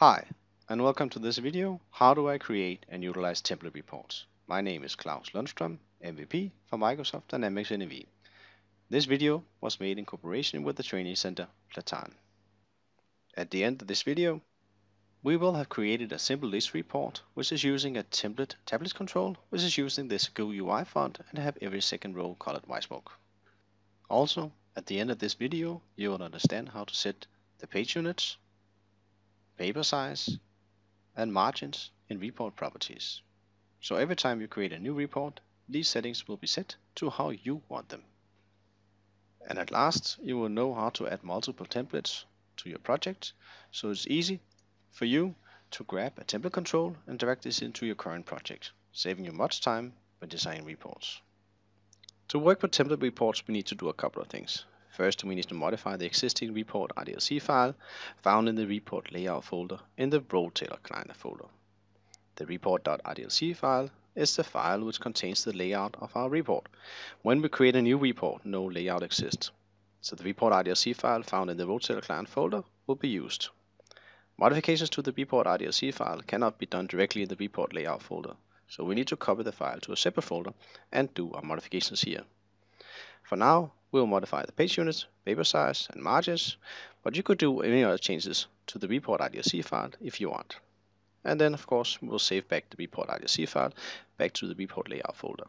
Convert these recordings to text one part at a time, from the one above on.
Hi, and welcome to this video, How do I create and utilize template reports? My name is Claus Lundstrøm, MVP for Microsoft Dynamics NAV. This video was made in cooperation with the training center Plataan. At the end of this video, we will have created a simple list report which is using a template tablix control which is using Segoe UI font and have every second row colored smoke. Also, at the end of this video, you will understand how to set the page units, paper size, and margins in report properties. So every time you create a new report, these settings will be set to how you want them. And at last, you will know how to add multiple templates to your project, so it's easy for you to grab a template control and direct this into your current project, saving you much time when designing reports. To work with template reports, we need to do a couple of things. First, we need to modify the existing report RDLC file found in the report layout folder in the RoleTailored client folder. The report.rdlc file is the file which contains the layout of our report. When we create a new report, no layout exists. So the report RDLC file found in the RoleTailored client folder will be used. Modifications to the report RDLC file cannot be done directly in the report layout folder, so we need to copy the file to a separate folder and do our modifications here. For now, We'll modify the page units, paper size, and margins, but you could do any other changes to the report RDLC file if you want. And then, of course, we'll save back the report RDLC file back to the report layout folder.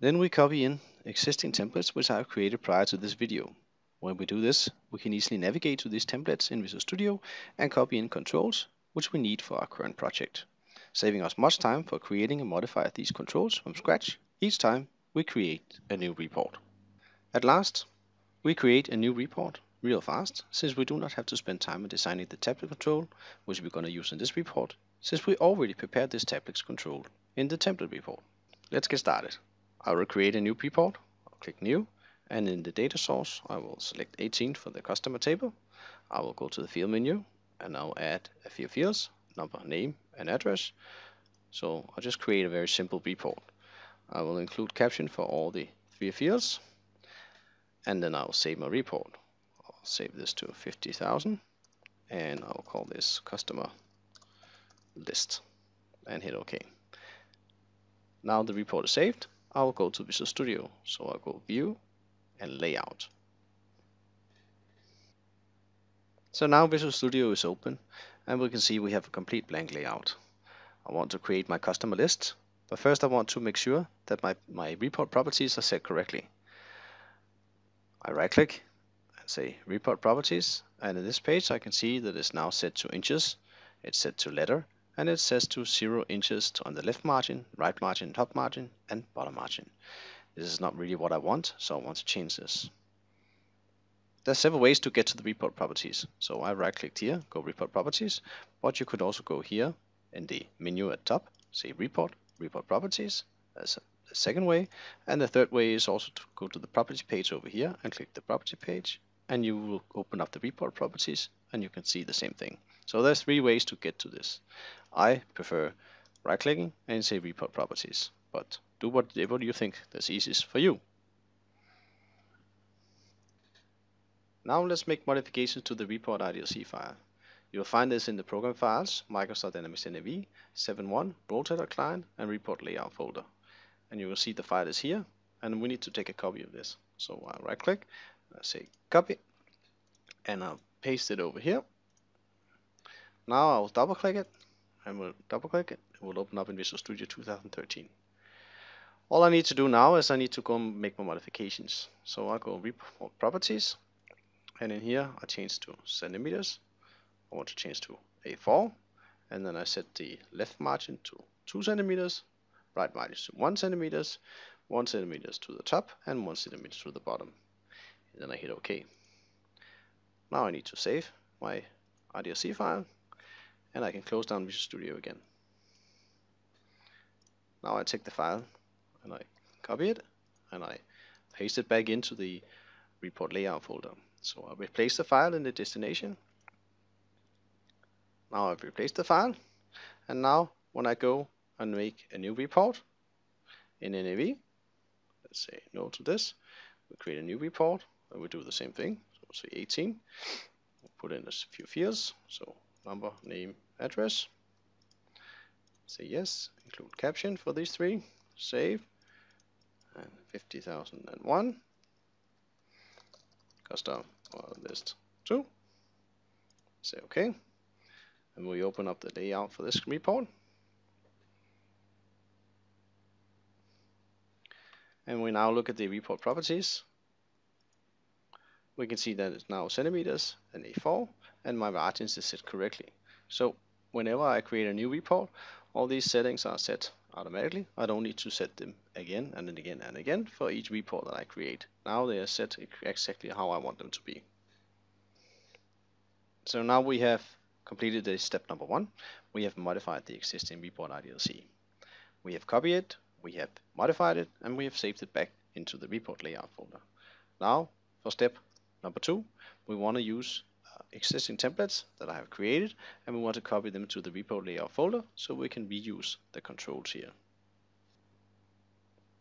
Then we copy in existing templates which I have created prior to this video. When we do this, we can easily navigate to these templates in Visual Studio and copy in controls which we need for our current project, saving us much time for creating and modifying these controls from scratch each time we create a new report. At last, we create a new report real fast, since we do not have to spend time on designing the tablix control, which we're going to use in this report, since we already prepared this tablix control in the template report. Let's get started. I will create a new report, I'll click new, and in the data source, I will select 18 for the customer table. I will go to the field menu, and I'll add a few fields, number, name, and address. So I'll just create a very simple report. I will include caption for all the three fields, and then I'll save my report. I'll save this to 50,000 and I'll call this customer list and hit OK. Now the report is saved. I'll go to Visual Studio. So I'll go View and Layout. So now Visual Studio is open and we can see we have a complete blank layout. I want to create my customer list, but first I want to make sure that my, my report properties are set correctly. I right click and say report properties and in this page I can see that it's now set to inches, it's set to letter and it says to 0 inches on the left margin, right margin, top margin and bottom margin. This is not really what I want so I want to change this. There are several ways to get to the report properties. So I right clicked here, go report properties, but you could also go here in the menu at top, say report, report properties. There's the second way. And the third way is also to go to the property page over here and click the property page and you will open up the report properties and you can see the same thing. So there's three ways to get to this. I prefer right clicking and say report properties, but do whatever you think is easiest for you. Now let's make modifications to the report RDLC file. You'll find this in the program files, Microsoft Dynamics NAV, 7.1, RoleTailored client, and report layout folder and you will see the file is here and we need to take a copy of this. So uh, I'll right click I say copy and I'll paste it over here. Now I'll double click it and we'll double click it. It will open up in Visual Studio 2013 all I need to do now is I need to go and make my modifications. So I'll go report properties and in here I change to centimeters. I want to change to A4 and then I set the left margin to 2 centimeters right 1 centimeters, 1 centimeters to the top, and 1 centimeter to the bottom. And then I hit OK. Now I need to save my RDLC file, and I can close down Visual Studio again. Now I take the file, and I copy it, and I paste it back into the report layout folder. So I replace the file in the destination. Now I've replaced the file, and now when I go and make a new report in NAV. Let's say no to this. We create a new report and we do the same thing. So say 18. We'll put in a few fields. So number, name, address. Say yes, include caption for these three, save, and 50,001, custom list 2, say OK, and we open up the layout for this report. And we now look at the report properties. We can see that it's now centimeters and A4 and my margins is set correctly. So whenever I create a new report, all these settings are set automatically. I don't need to set them again and then again and again for each report that I create. Now they are set exactly how I want them to be. So now we have completed the step number one. We have modified the existing report RDLC. We have copied it, we have modified it, and we have saved it back into the report layout folder. Now, for step number two, we want to use uh, existing templates that I have created, and we want to copy them to the report layout folder so we can reuse the controls here.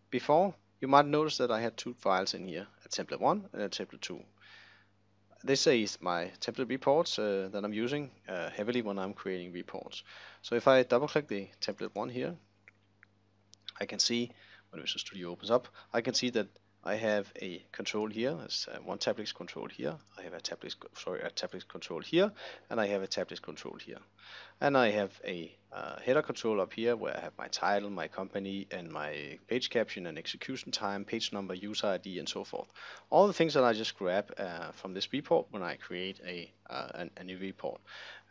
Before, you might notice that I had two files in here, a template 1 and a template 2 this is my template reports uh, that I'm using uh, heavily when I'm creating reports. So if I double click the template one here, I can see when Visual Studio opens up, I can see that I have a control here. There's uh, one tablix control here. I have a tablix, sorry, a tablix control here, and I have a tablix control here. And I have a uh, header control up here where I have my title, my company, and my page caption and execution time, page number, user ID, and so forth. All the things that I just grab uh, from this report when I create a, uh, a new report.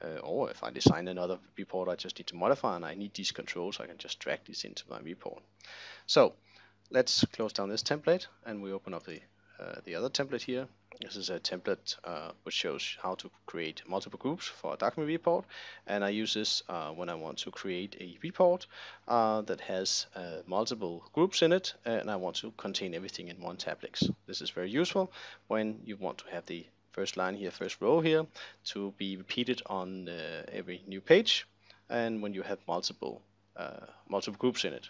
Uh, or if I design another report, I just need to modify, and I need these controls, I can just drag these into my report. So let's close down this template and we open up the uh, the other template here. This is a template uh, which shows how to create multiple groups for a document report and I use this uh, when I want to create a report uh, that has uh, multiple groups in it and I want to contain everything in one tablix. This is very useful when you want to have the first line here, first row here to be repeated on uh, every new page and when you have multiple multiple groups in it.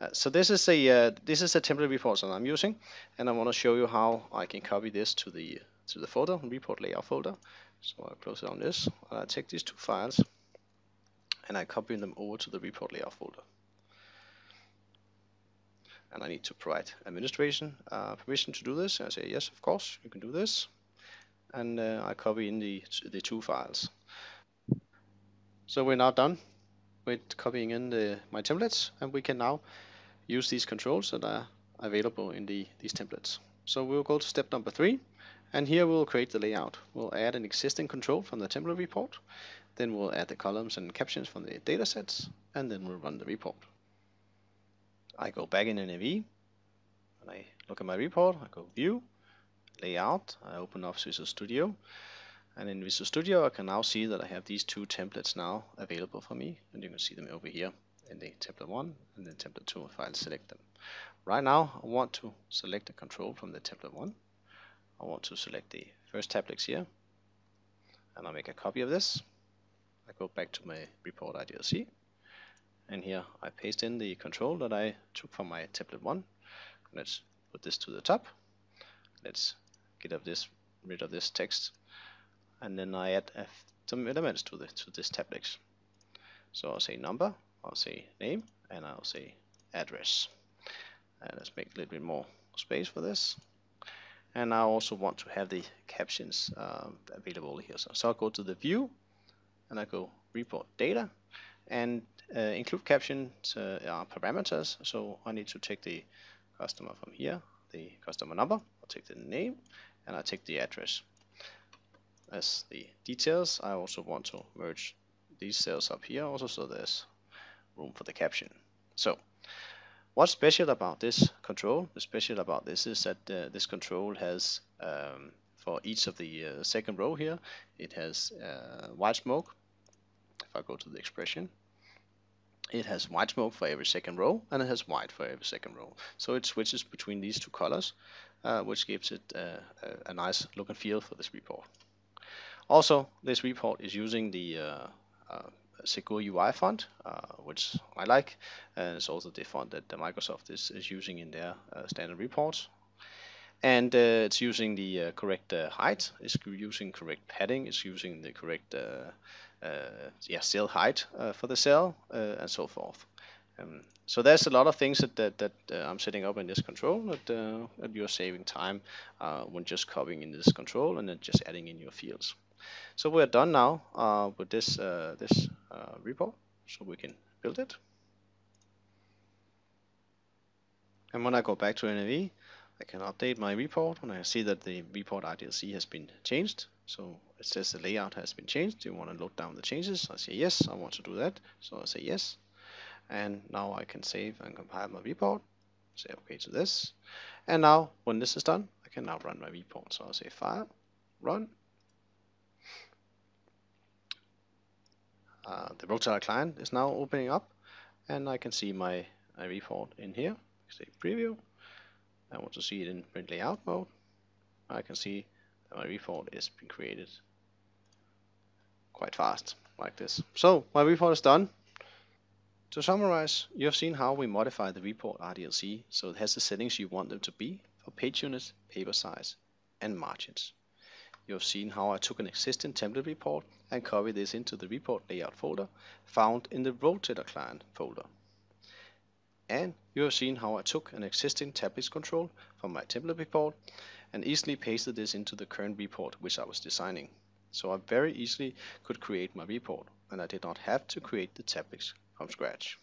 Uh, so this is a uh, this is a template report that I'm using, and I want to show you how I can copy this to the to the folder report layout folder. So I'll close it on this, and I take these two files, and I copy them over to the report layout folder. And I need to provide administration uh, permission to do this. And I say yes, of course, you can do this, and uh, I copy in the the two files. So we're now done with copying in the, my templates, and we can now use these controls that are available in the, these templates. So we'll go to step number three, and here we'll create the layout. We'll add an existing control from the template report, then we'll add the columns and captions from the datasets, and then we'll run the report. I go back in NAV, and I look at my report, I go View, Layout, I open up Visual Studio, and in Visual Studio I can now see that I have these two templates now available for me, and you can see them over here in the template 1 and then template 2 if I select them. Right now I want to select a control from the template 1. I want to select the first tablix here and I'll make a copy of this. I go back to my report RDLC and here I paste in the control that I took from my template 1. Let's put this to the top. Let's get of this, rid of this text and then I add some elements to, the, to this tablix. So I'll say number I'll say name and I'll say address. And let's make a little bit more space for this. And I also want to have the captions um, available here. So, so I'll go to the view and I go report data and uh, include captions uh, are parameters. So I need to take the customer from here, the customer number, I'll take the name and I take the address. As the details, I also want to merge these cells up here also so there's room for the caption. So what's special about this control? The special about this is that uh, this control has um, for each of the uh, second row here, it has uh, white smoke. If I go to the expression, it has white smoke for every second row and it has white for every second row. So it switches between these two colors, uh, which gives it uh, a, a, nice look and feel for this report. Also, this report is using the uh, uh, Segoe UI font, uh, which I like, and it's also the font that Microsoft is, is using in their uh, standard reports. and uh, it's using the uh, correct uh, height, it's using correct padding, it's using the correct uh, uh, yeah, cell height uh, for the cell, and so forth. Um, so there's a lot of things that, that, that I'm setting up in this control that, that you're saving time when just copying in this control and then just adding in your fields. So we're done now uh, with this, uh, this uh, report, so we can build it. And when I go back to NAV, I can update my report and I see that the report RDLC has been changed. So it says the layout has been changed. Do you want to load down the changes? I say yes, I want to do that. So I say yes. And now I can save and compile my report. Say okay to this. And now when this is done, I can now run my report. So I'll say file, run. Uh, the Rotary client is now opening up and I can see my, report in here. Say preview I want to see it in print layout mode, I can see that my report is being created quite fast, like this. So my report is done. To summarize, you have seen how we modify the report RDLC so it has the settings you want them to be for page units, paper size, and margins. You have seen how I took an existing template report and copied this into the report layout folder found in the Rotator client folder and you have seen how I took an existing tablix control from my template report and easily pasted this into the current report which I was designing. So I very easily could create my report and I did not have to create the tablix from scratch.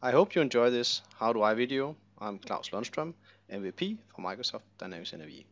I hope you enjoy this How Do I video. I'm Claus Lundstrøm, MVP for Microsoft Dynamics NAV.